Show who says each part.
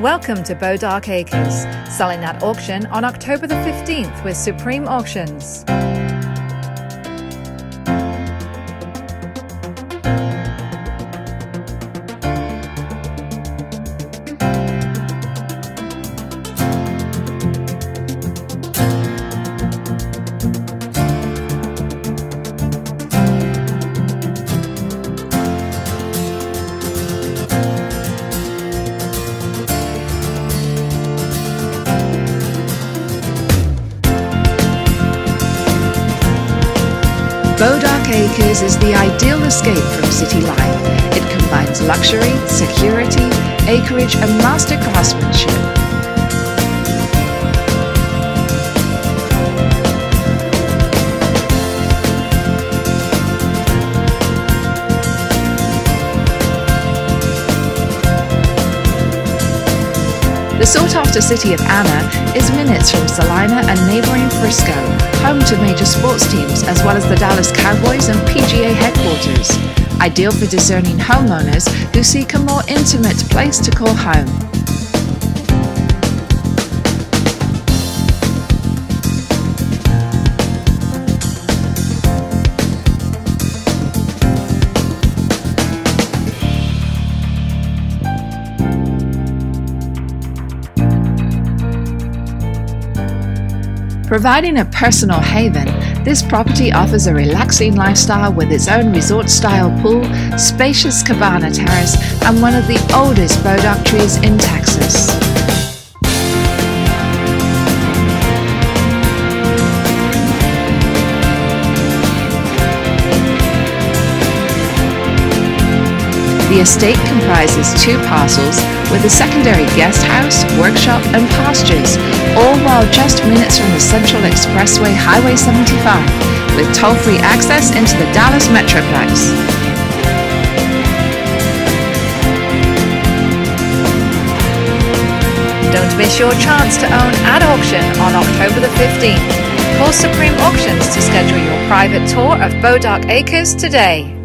Speaker 1: Welcome to Bodark Acres, selling at auction on October the 15th with Supreme Auctions. Bodark Acres is the ideal escape from city life. It combines luxury, security, acreage, and master craftsmanship. Sought-after city of Anna is minutes from Celina and neighboring Frisco, home to major sports teams as well as the Dallas Cowboys and PGA headquarters. Ideal for discerning homeowners who seek a more intimate place to call home. Providing a personal haven, this property offers a relaxing lifestyle with its own resort style pool, spacious cabana terrace, and one of the oldest bodark trees in Texas. The estate comprises two parcels with a secondary guest house, workshop, and pastures, all while just minutes from the Central Expressway Highway 75, with toll-free access into the Dallas Metroplex. Don't miss your chance to own at auction on October the 15th. Call Supreme Auctions to schedule your private tour of Bodark Acres today.